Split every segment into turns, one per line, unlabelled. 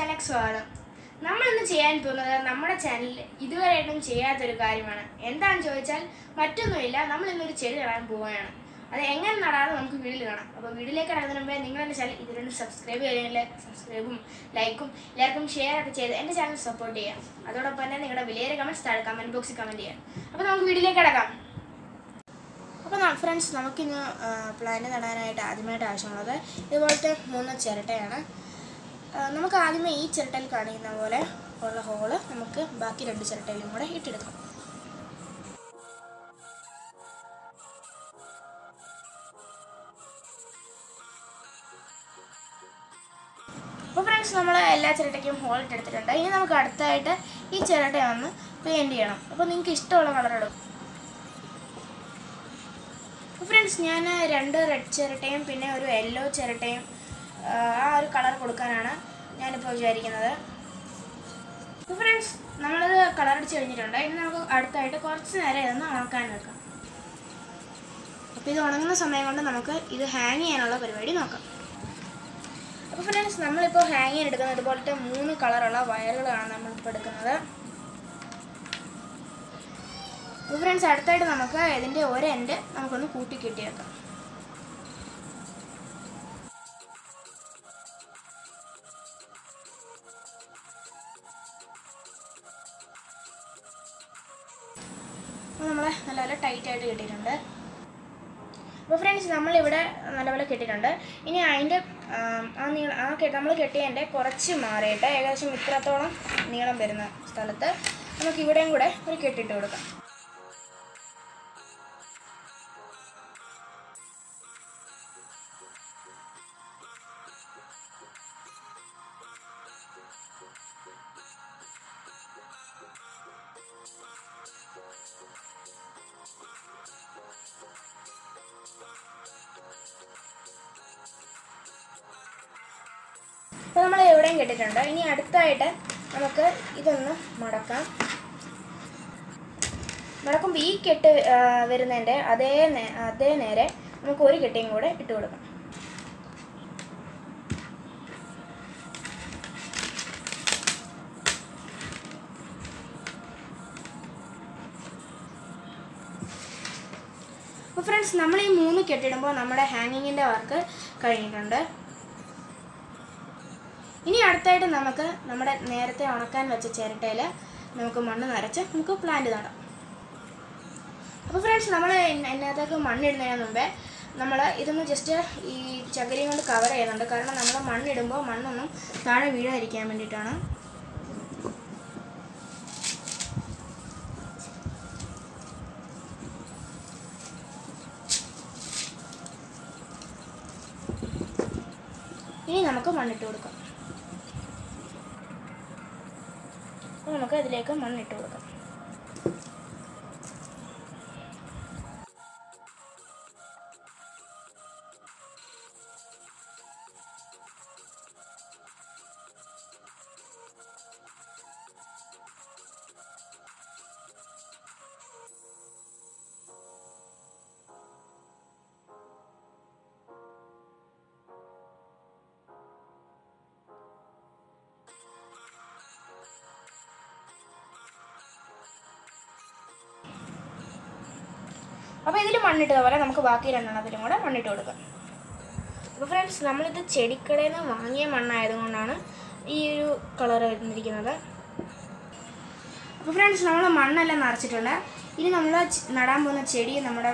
ചാനലിലേക്ക് സ്വാഗതം. നമ്മൾ ഇന്ന് ചെയ്യാൻ പോകുന്നത് നമ്മുടെ ചാനലിൽ ഇതുവരെയായിട്ടും ചെയ്യാത്തൊരു കാര്യമാണ്. എന്താണെന്ന് ചോദിച്ചാൽ മറ്റൊന്നുമില്ല നമ്മൾ ഇന്നൊരു ചെടി നടാൻ പോവുകയാണ്. അത് എങ്ങനെ നടാതെ നമുക്ക് വീട്ടിൽ കാണാം. അപ്പോൾ വീട്ടിലേക്ക് ഇറങ്ങുന്നതിന് മുമ്പേ നിങ്ങൾ എന്റെ ചാനൽ ഇതിലൊന്ന് സബ്സ്ക്രൈബ് ചെയ്യുന്നില്ല സബ്സ്ക്രൈബും ലൈക്കും എല്ലാവർക്കും ഷെയർ ഒക്കെ ചെയ്ത് എന്റെ ചാനൽ സപ്പോർട്ട് ചെയ്യാം അതോടൊപ്പം തന്നെ നിങ്ങളുടെ വിലയേറെ കമന്റ്സ് താഴെ കമന്റ് ബോക്സിൽ കമന്റ് ചെയ്യാം അപ്പോൾ നമുക്ക് വീട്ടിലേക്ക് കിടക്കാം. അപ്പോൾ ഫ്രണ്ട്സ് നമുക്കിന്ന് പ്ലാന്റ് നടാനായിട്ട് ആദ്യമായിട്ട് ആവശ്യമുള്ളത് ഇതുപോലത്തെ മൂന്ന് ചിരട്ടയാണ്. നമുക്ക് ആദ്യമേ ഈ ചിരട്ടയിൽ കാണിക്കുന്ന പോലെ ഉള്ള ഹോൾ നമുക്ക് ബാക്കി രണ്ട് ചിരട്ടയിലും കൂടെ ഇട്ടെടുക്കാം. അപ്പോൾ ഫ്രണ്ട്സ് നമ്മൾ എല്ലാ ചിരട്ടയ്ക്കും ഹോൾ ഇട്ടെടുത്തിട്ടുണ്ട്. ഇനി നമുക്ക് അടുത്തായിട്ട് ഈ ചിരട്ട ഒന്ന് പെയിന്റ് ചെയ്യണം. അപ്പോൾ നിങ്ങൾക്ക് ഇഷ്ടമുള്ള കളർ എടുക്കും. ഫ്രണ്ട്സ് ഞാൻ രണ്ട് റെഡ് ചിരട്ടയും പിന്നെ ഒരു യെല്ലോ ചിരട്ടയും ആ, ഒരു കളർ കൊടുക്കാനാണ് ഞാനിപ്പോൾ വിചാരിക്കുന്നത്. അപ്പോൾ ഫ്രണ്ട്സ് നമ്മളത് കളർ അടിച്ച് കഴിഞ്ഞിട്ടുണ്ട്. ഇനി നമുക്ക് അടുത്തായിട്ട് കുറച്ച് നേരം ഇതൊന്ന് ഉണക്കാൻ വെക്കാം. അപ്പോൾ ഇത് ഉണങ്ങുന്ന സമയം കൊണ്ട് നമുക്ക് ഇത് ഹാങ് ചെയ്യാനുള്ള പരിപാടി നോക്കാം. അപ്പോൾ ഫ്രണ്ട്സ് നമ്മളിപ്പോൾ ഹാങ് ചെയ്യാൻ എടുക്കുന്നത് ഇതുപോലത്തെ മൂന്ന് കളറുള്ള വയറുകളാണ് നമ്മളിപ്പോൾ എടുക്കുന്നത്. അപ്പോൾ ഫ്രണ്ട്സ് അടുത്തായിട്ട് നമുക്ക് ഇതിന്റെ ഒരു എൻഡ് നമുക്കൊന്ന് കൂട്ടി കെട്ടിയേക്കാം ടൈറ്റ് ആയിട്ട് കെട്ടിയിട്ടുണ്ട്. അപ്പോൾ ഫ്രണ്ട്സ് നമ്മളിവിടെ നല്ലപോലെ കെട്ടിയിട്ടുണ്ട്. ഇനി അതിന്റെ ആ നീളം ആ നമ്മൾ കെട്ടിയതിന്റെ കുറച്ച് മാറിയിട്ട് ഏകദേശം ഇത്രത്തോളം നീളം വരുന്ന സ്ഥലത്ത് നമുക്ക് ഇവിടെയും കൂടെ ഒരു കെട്ടിട്ട് കൊടുക്കാം. അപ്പോൾ നമ്മൾ എവിടെയും കെട്ടിട്ടുണ്ട് ഇനി അടുത്തായിട്ട് നമുക്ക് ഇതൊന്ന് മടക്കാം. മടക്കുമ്പോൾ ഈ കെട്ട് വരുന്നതിന്റെ അതേ അതേ നേരെ നമുക്ക് ഒരു കെട്ടിയും കൂടെ ഇട്ട് കൊടുക്കാം. അപ്പോൾ ഫ്രണ്ട്സ് നമ്മൾ ഈ മൂന്ന് കെട്ടിടുമ്പോൾ നമ്മുടെ ഹാങ്ങിങ്ങിന്റെ വർക്ക് കഴിഞ്ഞിട്ടുണ്ട്. ഇനി അടുത്തായിട്ട് നമുക്ക് നമ്മുടെ നേരത്തെ ഉണക്കാൻ വെച്ച ചിരട്ടയിൽ നമുക്ക് മണ്ണ് നിറച്ച് നമുക്ക് പ്ലാന്റ് നടാം. അപ്പോൾ ഫ്രണ്ട്സ് നമ്മൾ അതിനകത്തേക്ക് മണ്ണിടുന്നതിന് മുമ്പേ നമ്മൾ ഇതൊന്ന് ജസ്റ്റ് ഈ ചകരി കൊണ്ട് കവർ ചെയ്യുന്നുണ്ട്. കാരണം നമ്മൾ മണ്ണിടുമ്പോൾ മണ്ണൊന്നും താഴെ വീഴാതിരിക്കാൻ വേണ്ടിയിട്ടാണ്. ഇനി നമുക്ക് മണ്ണിട്ട് കൊടുക്കാം. നമുക്ക് അതിലേക്ക് മണ്ണിട്ട് കൊടുക്കാം. അപ്പോൾ ഇതിൽ മണ്ണിട്ടത് പോലെ നമുക്ക് ബാക്കി രണ്ടെണ്ണത്തിലും കൂടെ മണ്ണിട്ട് കൊടുക്കാം. അപ്പോൾ ഫ്രണ്ട്സ് നമ്മളിത് ചെടിക്കടയിൽ നിന്ന് വാങ്ങിയ മണ്ണായതുകൊണ്ടാണ് ഈ ഒരു കളർ വന്നിരിക്കുന്നത്. അപ്പോൾ ഫ്രണ്ട്സ് നമ്മൾ മണ്ണെല്ലാം നിറച്ചിട്ടുണ്ട്. ഇനി നമ്മൾ നടാൻ പോകുന്ന ചെടി നമ്മുടെ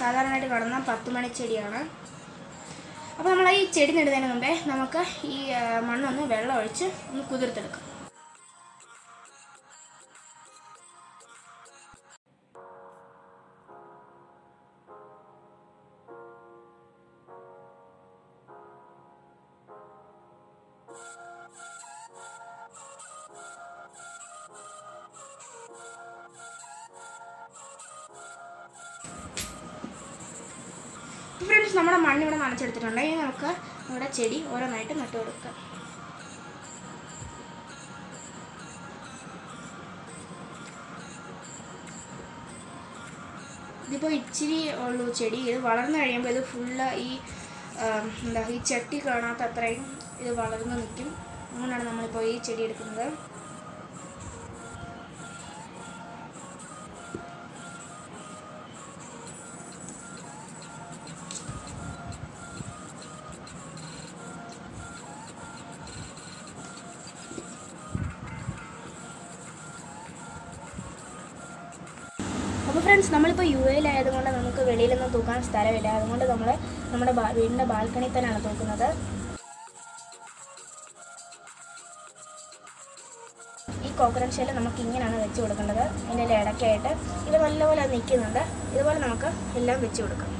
സാധാരണയായിട്ട് കാണുന്ന പത്ത് മണി ചെടിയാണ്. അപ്പോൾ നമ്മൾ ഈ ചെടി നടുന്നതിന് മുമ്പേ നമുക്ക് ഈ മണ്ണൊന്ന് വെള്ളം ഒഴിച്ച് ഒന്ന് കുതിർത്തെടുക്കാം. ഫ്രണ്ട്സ് നമ്മുടെ മണ്ണ് ഇവിടെ നനച്ചെടുത്തിട്ടുണ്ട്. ഇനി നമുക്ക് നമ്മുടെ ചെടി ഓരോന്നായിട്ട് നട്ടു കൊടുക്കാം. ഇതിപ്പോൾ ഇച്ചിരി ഉള്ളൂ ചെടി. ഇത് വളർന്നു കഴിയുമ്പോൾ ഇത് ഫുള്ള് ഈ എന്താ ഈ ചട്ടി കാണാത്ത അത്രയും ഇത് വളർന്നു നിൽക്കും. അങ്ങനെയാണ് നമ്മളിപ്പോൾ ഈ ചെടി എടുക്കുന്നത്. ഫ്രണ്ട്സ് നമ്മളിപ്പോൾ യു എയിലായതുകൊണ്ട് നമുക്ക് വെളിയിലൊന്നും തൂക്കാൻ സ്ഥലമില്ല. അതുകൊണ്ട് നമ്മൾ നമ്മുടെ വീടിന്റെ ബാൽക്കണിയിൽ തന്നെയാണ് തൂക്കുന്നത്. ഈ കോക്കനട്ട് ഷെല്ല് നമുക്ക് ഇങ്ങനെയാണ് വെച്ച് കൊടുക്കേണ്ടത്. ഇതിന്റെ ഇടയ്ക്കായിട്ട് ഇത് നല്ലപോലെ നിൽക്കുന്നുണ്ട്. ഇതുപോലെ നമുക്ക് എല്ലാം വെച്ച് കൊടുക്കാം.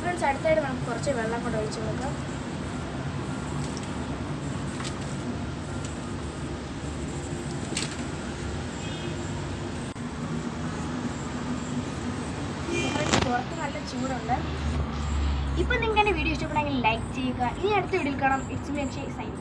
ഫ്രണ്ട്സ് അടുത്തായിട്ട് നമുക്ക് കുറച്ച് വെള്ളം കൂടെ ഒഴിച്ച് കൊടുക്കാം. ചൂടുണ്ട്. ഇപ്പം നിങ്ങൾക്ക് വീഡിയോ ഇഷ്ടപ്പെടെങ്കിൽ ലൈക്ക് ചെയ്യുക. ഇനി അടുത്ത വീഡിയോയിൽ കാണാം. It's me sign